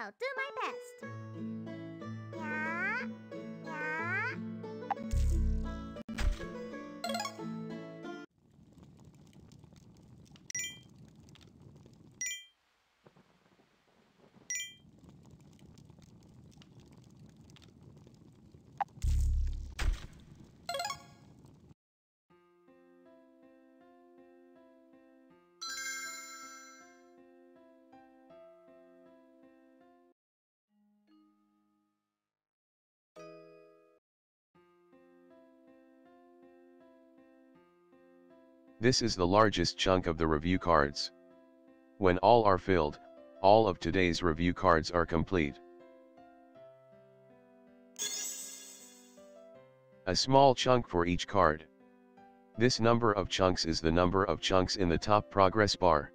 I'll do my best. This is the largest chunk of the review cards. When all are filled, all of today's review cards are complete. A small chunk for each card. This number of chunks is the number of chunks in the top progress bar.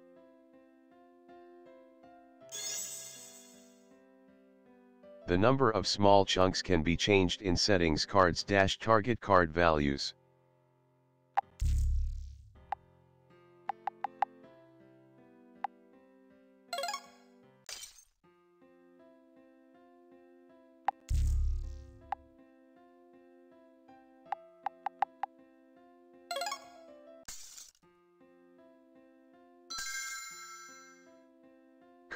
The number of small chunks can be changed in settings cards-target card values.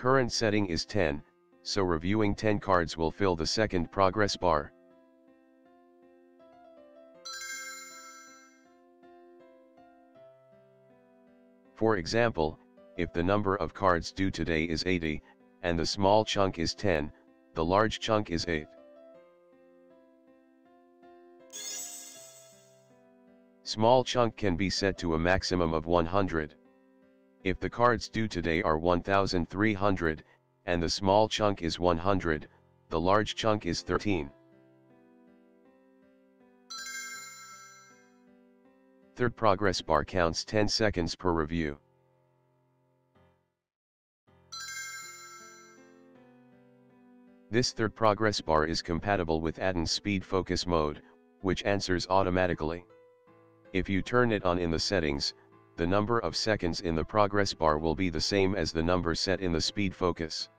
Current setting is 10, so reviewing 10 cards will fill the second progress bar. For example, if the number of cards due today is 80, and the small chunk is 10, the large chunk is 8. Small chunk can be set to a maximum of 100. If the cards due today are 1300, and the small chunk is 100, the large chunk is 13. Third progress bar counts 10 seconds per review. This third progress bar is compatible with Addon's speed focus mode, which answers automatically. If you turn it on in the settings, the number of seconds in the progress bar will be the same as the number set in the speed focus.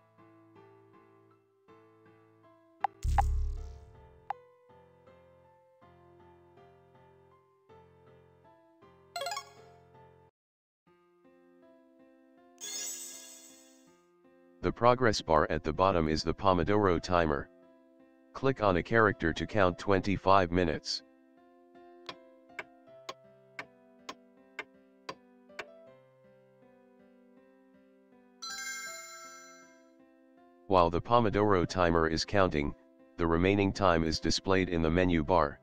The progress bar at the bottom is the Pomodoro timer. Click on a character to count 25 minutes. While the Pomodoro timer is counting, the remaining time is displayed in the menu bar.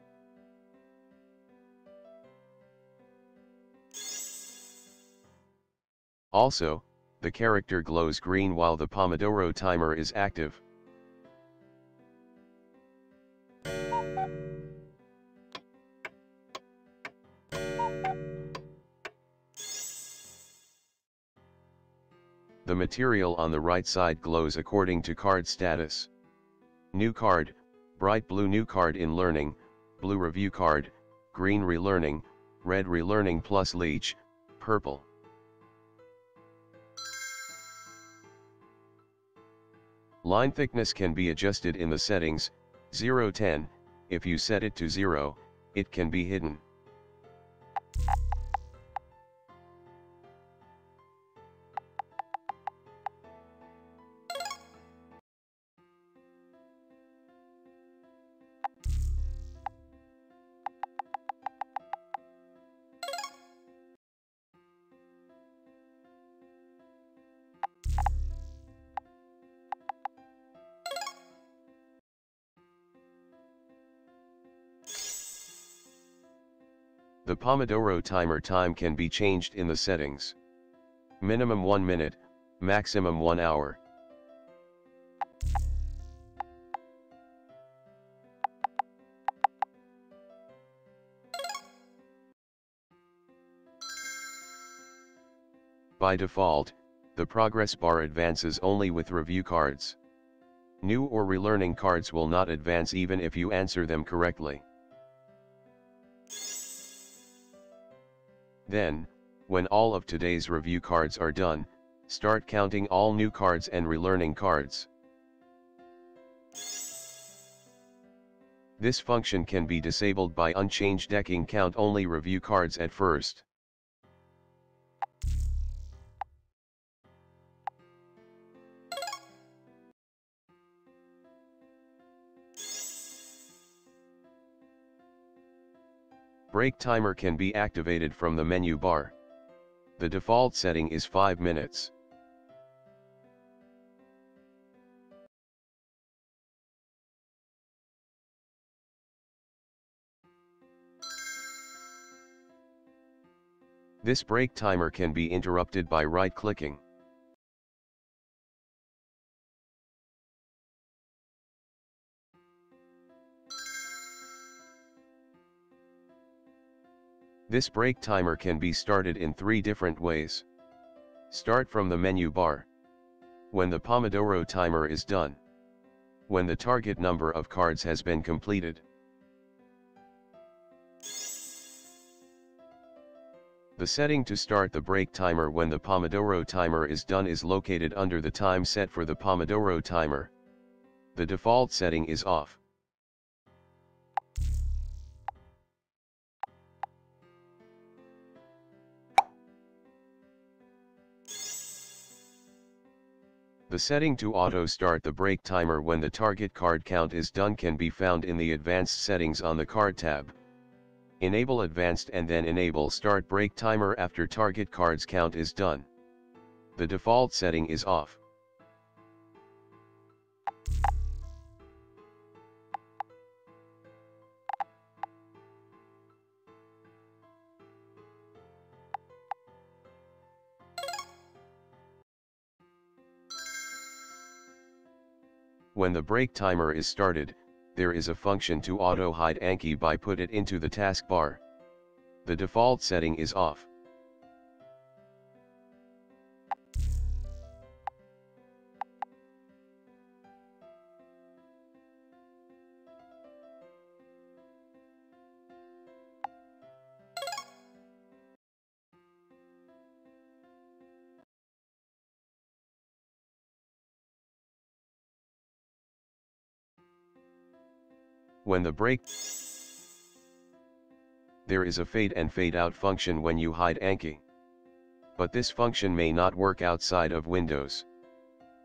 Also, the character glows green while the Pomodoro timer is active. The material on the right side glows according to card status. New card, bright blue new card in learning, blue review card, green relearning, red relearning plus leech, purple. Line thickness can be adjusted in the settings, 0-10, if you set it to 0, it can be hidden. The Pomodoro timer time can be changed in the settings. Minimum 1 minute, maximum 1 hour. By default, the progress bar advances only with review cards. New or relearning cards will not advance even if you answer them correctly. Then, when all of today's review cards are done, start counting all new cards and relearning cards. This function can be disabled by unchanged decking count only review cards at first. Break timer can be activated from the menu bar. The default setting is 5 minutes. This break timer can be interrupted by right-clicking. This break timer can be started in three different ways. Start from the menu bar. When the Pomodoro timer is done. When the target number of cards has been completed. The setting to start the break timer when the Pomodoro timer is done is located under the time set for the Pomodoro timer. The default setting is off. The setting to auto-start the break timer when the target card count is done can be found in the Advanced Settings on the Card tab. Enable Advanced and then enable Start Break Timer after target cards count is done. The default setting is off. When the break timer is started, there is a function to auto-hide Anki by put it into the taskbar. The default setting is off. When the break There is a fade and fade out function when you hide Anki. But this function may not work outside of Windows.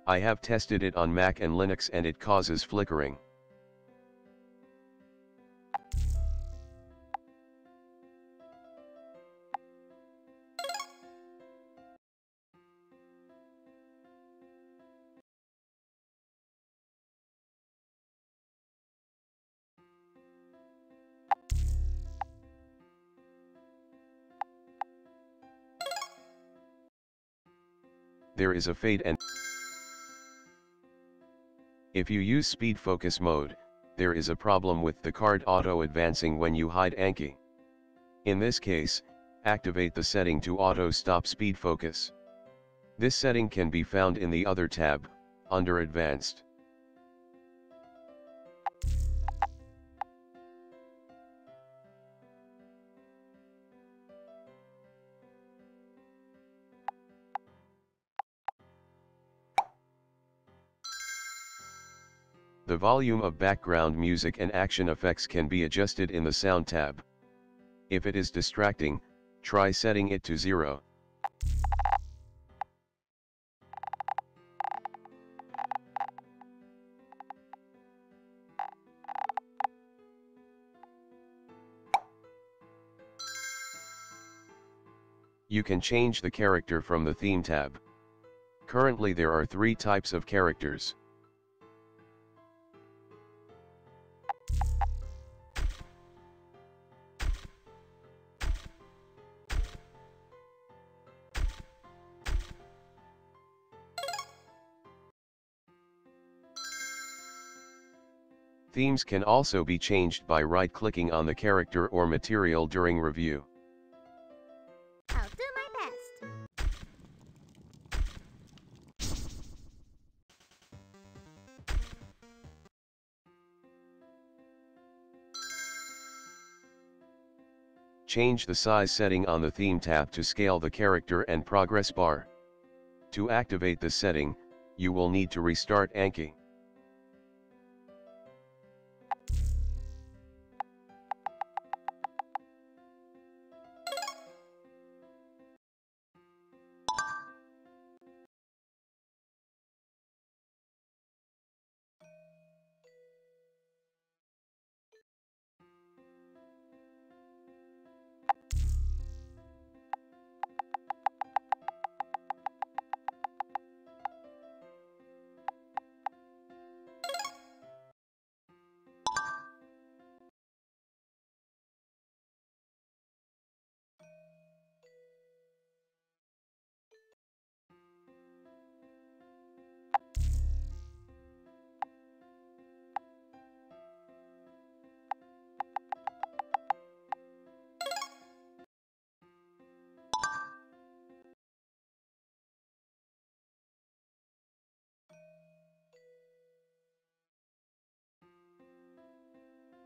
I have tested it on Mac and Linux and it causes flickering. There is a fade and if you use speed focus mode, there is a problem with the card auto advancing when you hide Anki. In this case, activate the setting to auto stop speed focus. This setting can be found in the other tab, under advanced. The volume of background music and action effects can be adjusted in the Sound tab. If it is distracting, try setting it to zero. You can change the character from the Theme tab. Currently there are three types of characters. Themes can also be changed by right-clicking on the character or material during review. I'll do my best. Change the size setting on the Theme tab to scale the character and progress bar. To activate the setting, you will need to restart Anki.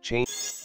Change.